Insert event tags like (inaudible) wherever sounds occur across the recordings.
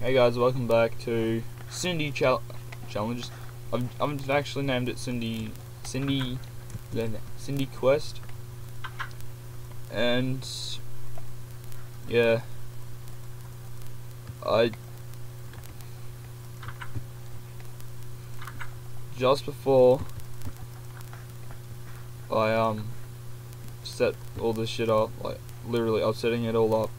Hey guys, welcome back to Cindy Chal Challenges. I've, I've actually named it Cindy Cindy Cindy Quest, and yeah, I just before I um set all this shit up, like literally I was setting it all up.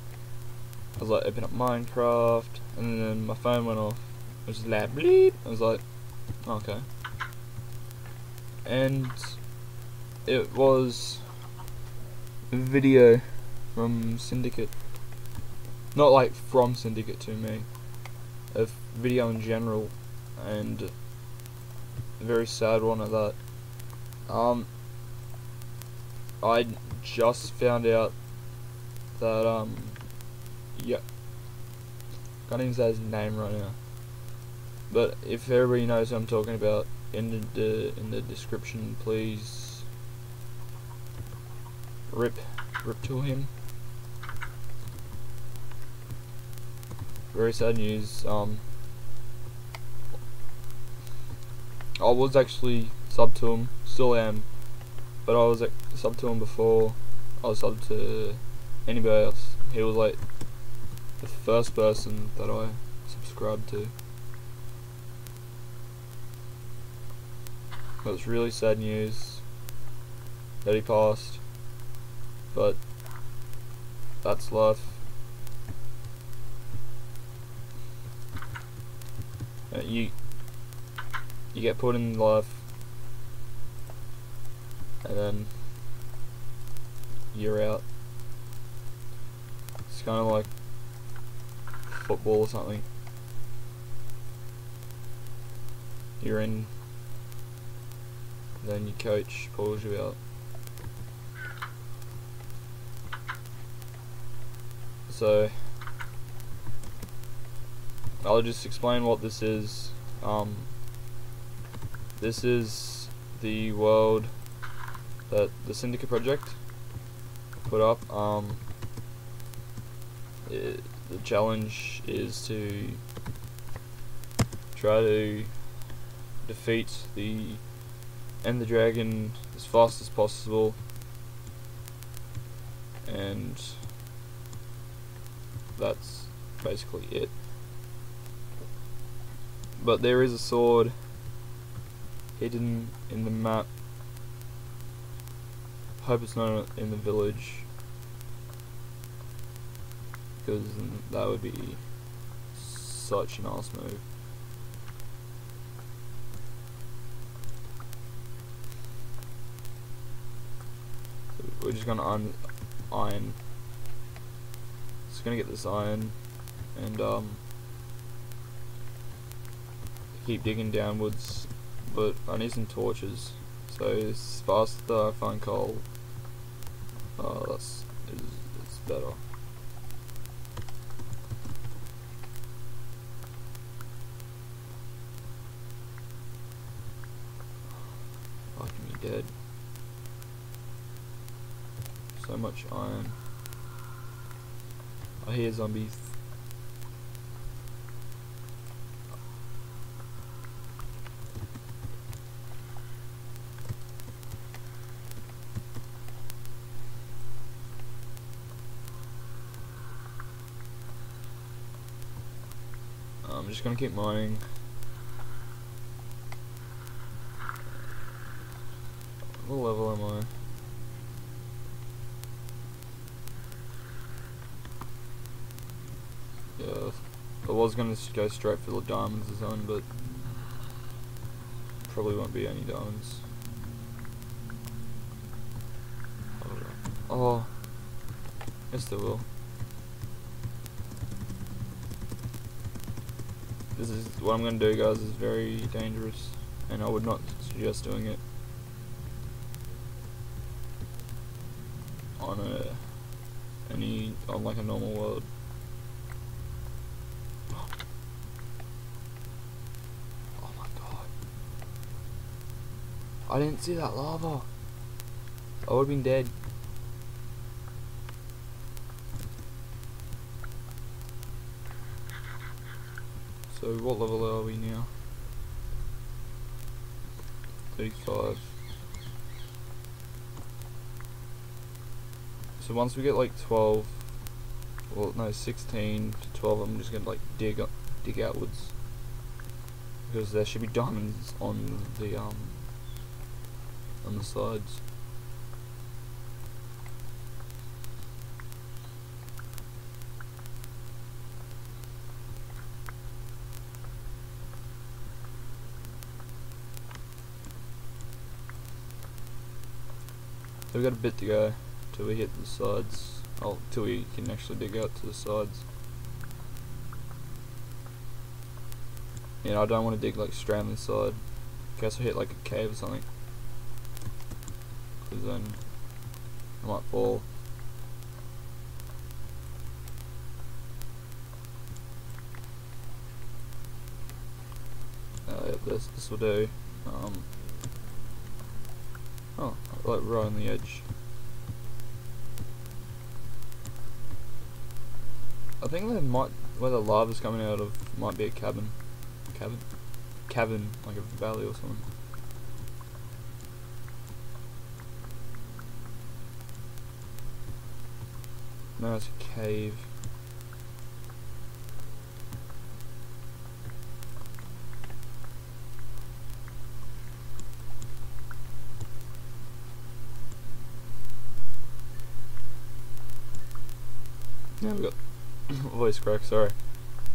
I was like open up Minecraft and then my phone went off. It was just like bleep. I was like, okay. And it was a video from Syndicate. Not like from Syndicate to me. A video in general and a very sad one at that. Um I just found out that um yeah can't even say his name right now. But if everybody knows who I'm talking about in the in the description please rip rip to him. Very sad news. Um I was actually sub to him, still am, but I was like, sub to him before I was sub to anybody else. He was like the first person that I subscribed to. It's really sad news that he passed, but that's life. Uh, you you get put in life, and then you're out. It's kind of like football or something. You're in, then your coach pulls you out. So, I'll just explain what this is. Um, this is the world that the Syndicate project put up. Um, it, the challenge is to try to defeat the Ender Dragon as fast as possible and that's basically it. But there is a sword hidden in the map. Hope it's not in the village because that would be such an awesome move. we're just gonna un iron. Just gonna get this iron and um keep digging downwards. But I need some torches. So as fast as I find coal, uh, that's is better. Dead. So much iron. I hear zombies. I'm just gonna keep mining. What level am I? Yeah, I was gonna go straight for the diamonds zone, but probably won't be any diamonds. Oh, yes there will. This is what I'm gonna do, guys. is very dangerous, and I would not suggest doing it. on a any on like a normal world. Oh my god. I didn't see that lava. I would have been dead. So what level are we now? 35. So once we get like 12, well no 16 to 12 I'm just gonna like dig up, dig outwards. Because there should be diamonds on the um on the sides. So we've got a bit to go till we hit the sides. Oh, till we can actually dig out to the sides. You know, I don't want to dig like straight on the side. In case I hit like a cave or something. Because then I might fall. Uh, this, this will do. Um, oh, like right on the edge. I think there might, where the lava's coming out of, might be a cabin. Cabin? cabin like a valley or something. No, it's a cave. Now we got (coughs) voice crack, sorry.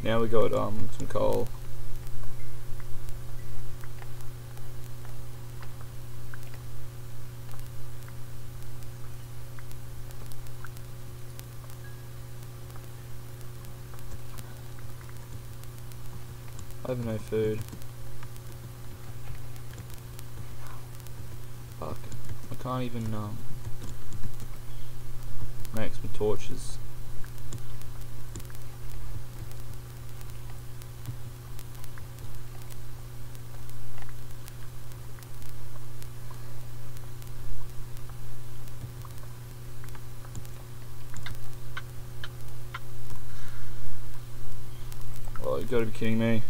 Now we got um some coal. Food. Fuck. I can't even um make some torches. Oh, you gotta be kidding me.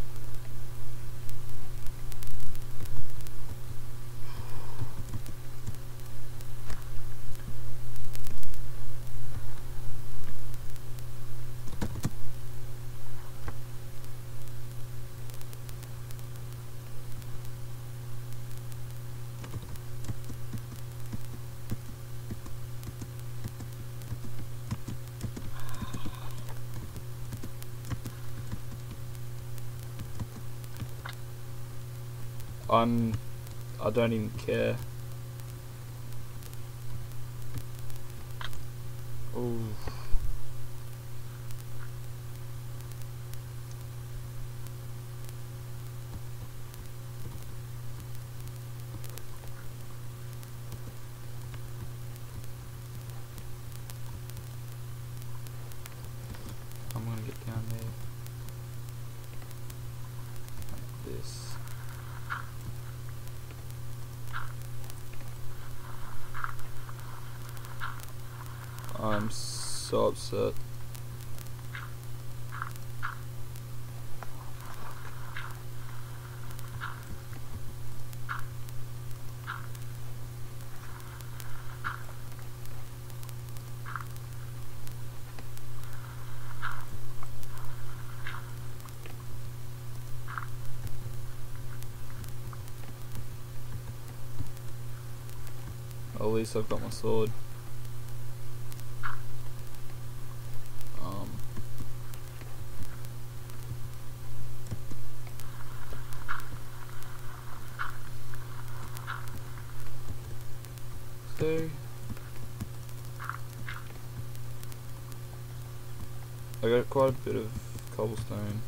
I'm I don't even care. Ooh. I'm gonna get down there. Like this. I'm so upset. At least I've got my sword. Um, so I got quite a bit of cobblestone.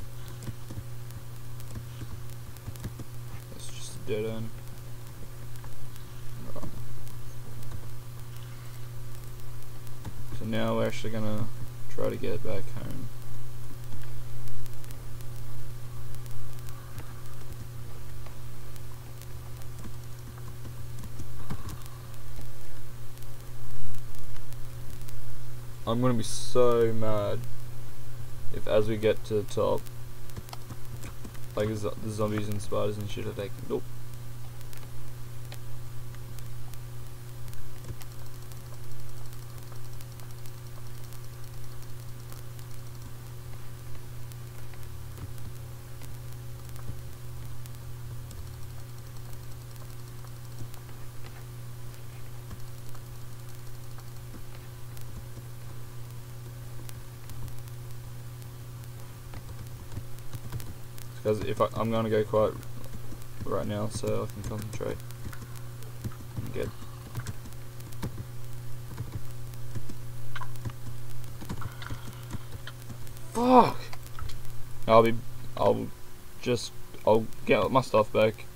That's just a dead end. So now we're actually gonna try to get back home. I'm gonna be so mad if as we get to the top like the zombies and spiders and shit are taking. Nope. Because if I, I'm gonna go quiet right now, so I can concentrate and get. Fuck! I'll be. I'll just. I'll get my stuff back,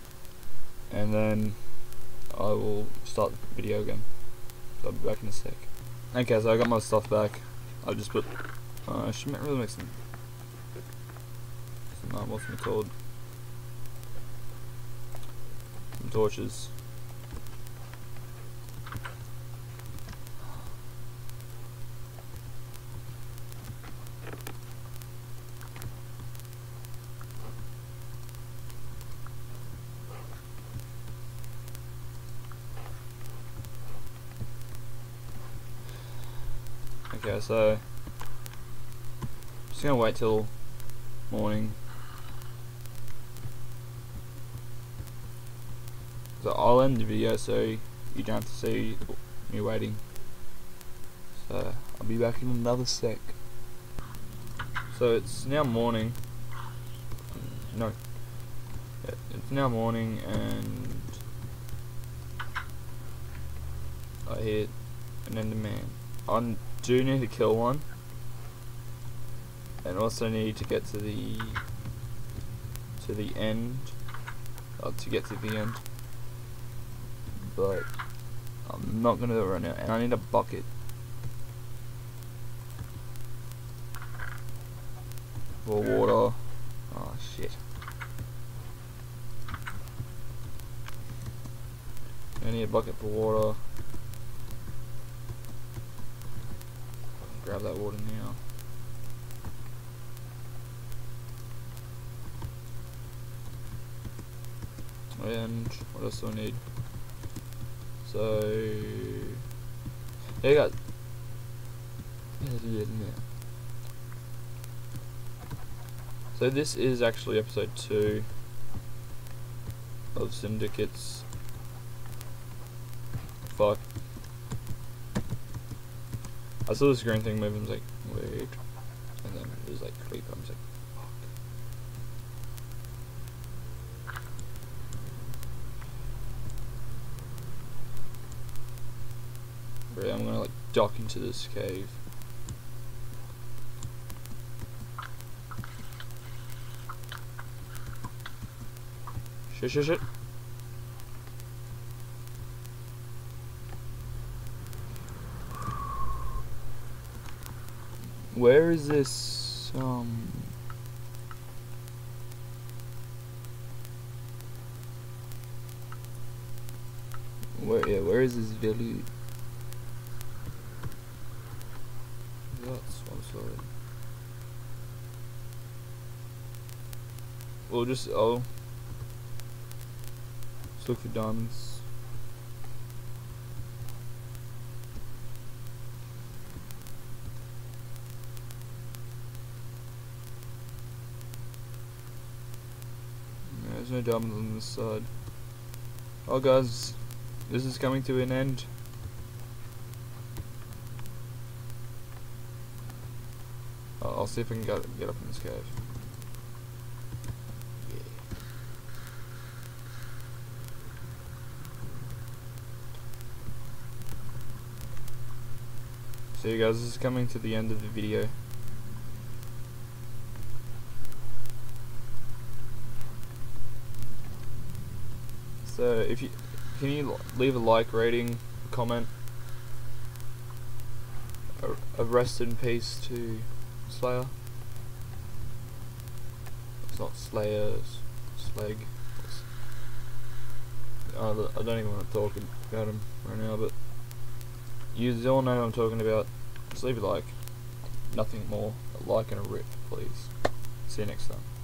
and then I will start the video again. I'll be back in a sec. Okay, so I got my stuff back. I just put. Uh, I should really make some some, um, what's it called? Some torches. Okay, so just gonna wait till morning. So I'll end the video so you don't have to see me waiting. So I'll be back in another sec. So it's now morning. No. It's now morning and I hit an enderman. I do need to kill one. And also need to get to the to the end. Uh, to get to the end but I'm not gonna do it right now, and I need a bucket. For water. Oh shit. I need a bucket for water. Grab that water now. And what else do I need? So yeah, I got so this is actually episode two of Syndicates. Fuck. I saw this green thing moving, I was like, wait. And then it was like creep, I was like, I'm gonna like dock into this cave. Shit, shit, shit. Where is this, um... Where, yeah, where is this village? That's one sorry. We'll just oh let's look for diamonds. There's no diamonds on this side. Oh guys, this is coming to an end. I'll, see if I can get get up in this cave. Yeah. So you guys, this is coming to the end of the video. So if you can you leave a like, rating, comment. A, a rest in peace to Slayer. It's not Slayer, it's Slag. I don't even want to talk about him right now, but you all know I'm talking about. Just leave a like. Nothing more. A like and a rip, please. See you next time.